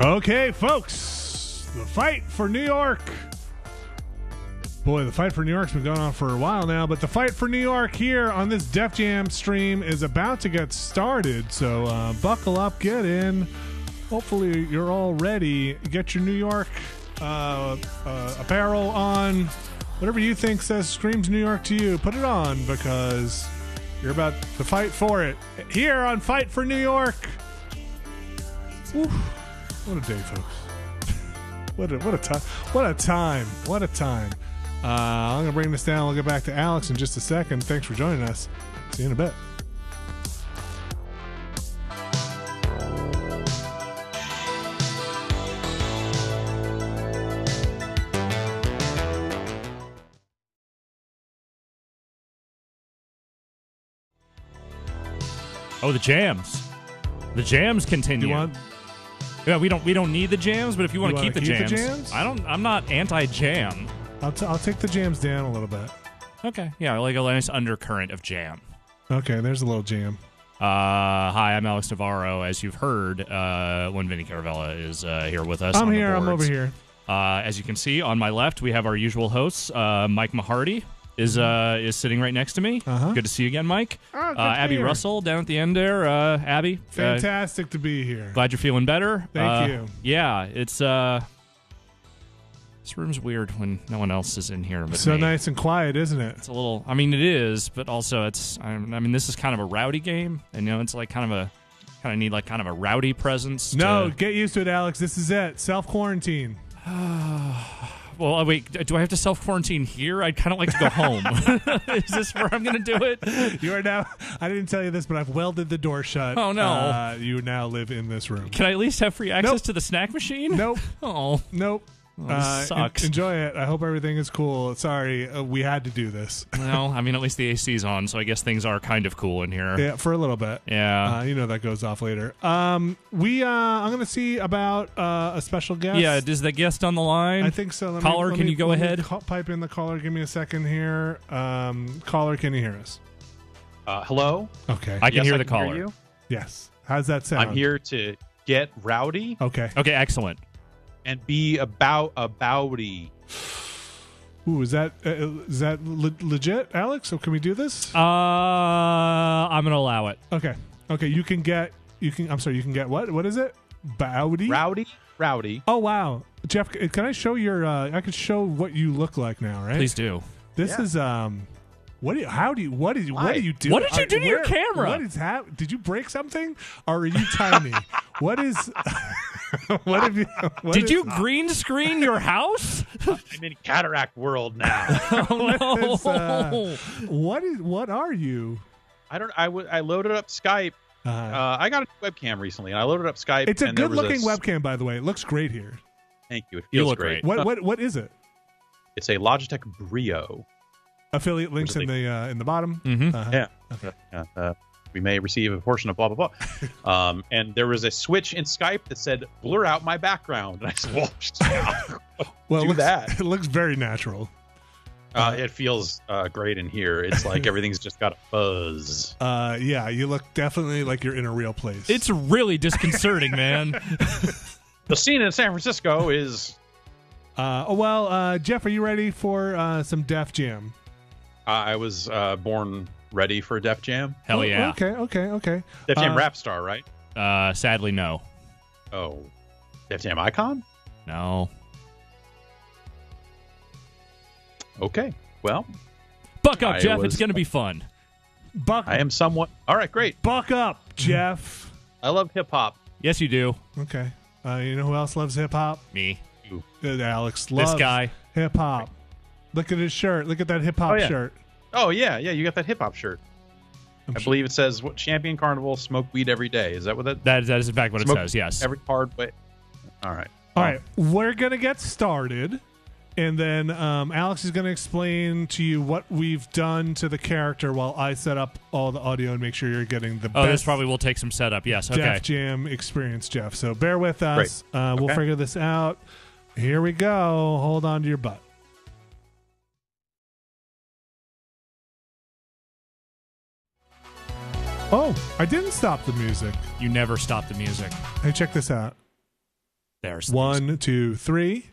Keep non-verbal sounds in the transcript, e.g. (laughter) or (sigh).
Okay, folks, the fight for New York. Boy, the fight for New York's been going on for a while now, but the fight for New York here on this Def Jam stream is about to get started. So uh, buckle up, get in. Hopefully, you're all ready. Get your New York uh, uh, apparel on. Whatever you think says screams New York to you, put it on because you're about to fight for it here on Fight for New York. What a day, folks. (laughs) what a what a time. What a time. What a time. Uh, I'm gonna bring this down. We'll get back to Alex in just a second. Thanks for joining us. See you in a bit. Oh, the jams. The jams continue. Do you want? Yeah, we don't we don't need the jams, but if you want to keep, the, keep the jams, jams? I don't. I'm not anti-jam. I'll, t- I'll take the jams down a little bit. Okay, yeah, like a nice undercurrent of jam. Okay, there's a little jam. Uh, hi, I'm Alex Navarro. As you've heard, uh, when Vinny Caravella is uh, here with us. I'm on the here. I'm over here. Uh, as you can see on my left, we have our usual hosts. Uh, Mike Mahardy is uh, is sitting right next to me. Uh-huh. Good to see you again, Mike. Oh, good uh, Abby here. Russell down at the end there. Uh, Abby, uh, Fantastic to be here. glad you're feeling better. Thank Uh, you. Yeah, it's uh, this room's weird when no one else is in here. But So me. nice and quiet, isn't it? It's a little. I mean, it is, but also it's. I I mean, this is kind of a rowdy game, and you know, it's like kind of a kind of need like kind of a rowdy presence. No, to- get used to it, Alex. This is it. Self quarantine. (sighs) (sighs) (sighs) well, uh, wait. Do I have to self quarantine here? I'd kind of like to go home. (laughs) (laughs) is this where I'm going to do it? You are now. I didn't tell you this, but I've welded the door shut. Oh, no. Uh, you now live in this room. Can I at least have free access Nope. to the snack machine? Nope. (laughs) Oh, Nope. This Uh, en- enjoy it. I hope everything is cool. Sorry, uh, we had to do this. (laughs) well, I mean, at least the AC's on, so I guess things are kind of cool in here. Yeah, for a little bit. Yeah. Uh, you know that goes off later. Um, we. Uh, I'm going to see about uh, a special guest. yeah. Is the guest on the line? I think so. Let Caller, me, let can me- you go let me ahead? ca- pipe in the caller. Give me a second here. Um, caller, can you hear us? Uh, hello. Okay. I can Yes, hear I the can hear caller. you. yes. How's that sound? I'm here to get rowdy Okay. Okay, excellent. And be about abouty. Ooh, is that uh, is that le- legit, Alex? So can we do this? Uh, I'm gonna allow it. Okay. Okay. You can get. You can. I'm sorry. You can get what? What is it? Bowdy. Rowdy, rowdy. Oh wow, Jeff. Can I show your? Uh, I could show what you look like now, right? Please do. This Yeah. is um. What do you, how do you what did you, what Why? do you do? What did you do to your where- camera? What is hap- Did you break something, or are you tiny? (laughs) what is? (laughs) what have you? (laughs) what Did is- you green screen your house? (laughs) I'm in cataract world now. oh no! is, uh, What is? What are you? I don't. I. I loaded up Skype. Uh, Uh, I got a webcam recently, and I loaded up Skype. it's a good looking s- webcam, by the way. It looks great here. Thank you. It You feels look great. great. What what what is it? It's a Logitech Brio. Affiliate links in the uh, in the bottom. Mhm. Uh-huh. Yeah. Okay. Uh, uh, we may receive a portion of blah blah blah. (laughs) um, and there was a switch in Skype that said "blur out my background," (laughs) and I said, "Well, (laughs) Well, do it looks, that." It looks very natural. uh, it feels uh, great in here. It's like everything's just got a buzz." Uh, yeah, you look definitely like you're in a real place. It's really disconcerting, man. The scene in San Francisco is uh, oh well, uh, Jeff, are you ready for uh, some Def Jam? I was uh, born ready for Def Jam. Hell Oh, yeah. Okay, okay, okay. Def Jam Uh, rap star, right? Uh, sadly, no, Oh, Def Jam icon. no. Okay, well, Buck up, I Jeff. was- It's gonna be fun. Buck, I am somewhat all right. Great. buck up, Jeff. I love hip hop. Yes, you do. Okay. Uh, you know who else loves hip hop? Me. Uh, Alex loves This guy. hip hop. Look at his shirt. Look at that hip hop Oh, yeah. shirt. Oh yeah, yeah. You got that hip hop shirt. I'm I sure- believe it says what Champion Carnival smoke weed every day. Is that what that? That is, that is in fact what it says. Yes. Every hard but All right. All right, we're gonna get started, and then um, Alex is gonna explain to you what we've done to the character while I set up all the audio and make sure you're getting the oh, best this probably will take some setup. Yes. Okay. Def Jam experience, Jeff. So bear with us. Uh, We'll Okay. figure this out. Here we go. Hold on to your butt. Oh, I didn't stop the music. You never stop the music. Hey, check this out. There's One, two, three.